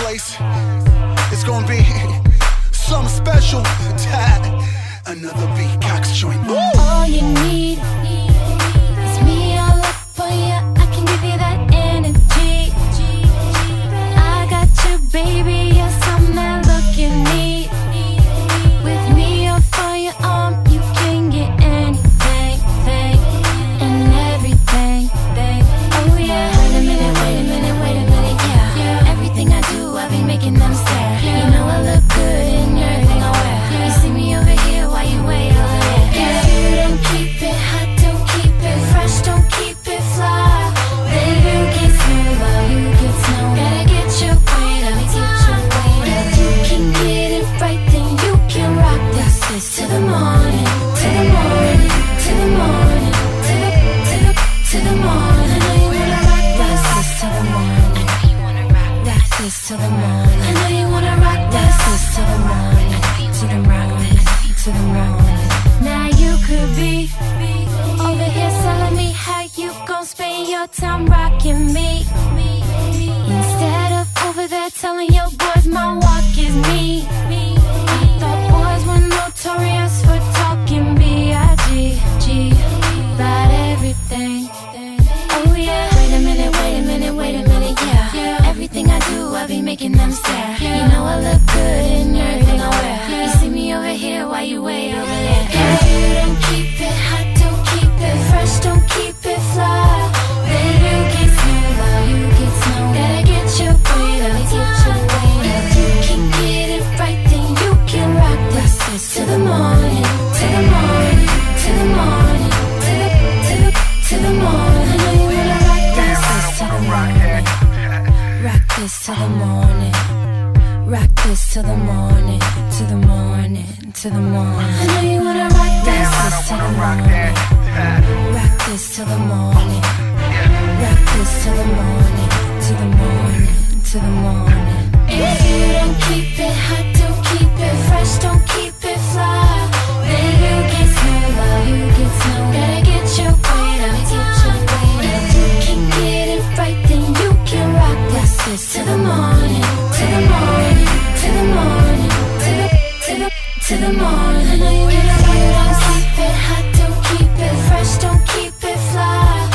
place. It's gonna be something special. Another beat, Cox joint. Woo! time rocking me. Instead of over there telling your boys my walk is me. The boys were notorious for talking B.I.G. G About everything. Oh yeah. Wait a minute, wait a minute, wait a minute, yeah. yeah. Everything I do, I be making them stare. Yeah. You know I look good in everything I wear. Yeah. You see me over here, why you wait? this till the morning. Rock this till the morning, to the morning, to the morning. I know you wanna rock this, Damn, this to the morning. Rock this till the morning. Rock this till the morning, to the morning, to the morning. know you need it. Fire, don't sleep it, hot, don't keep it fresh, don't keep it fly.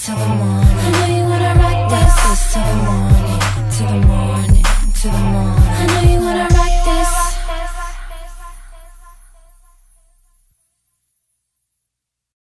till. I know you wanna rock this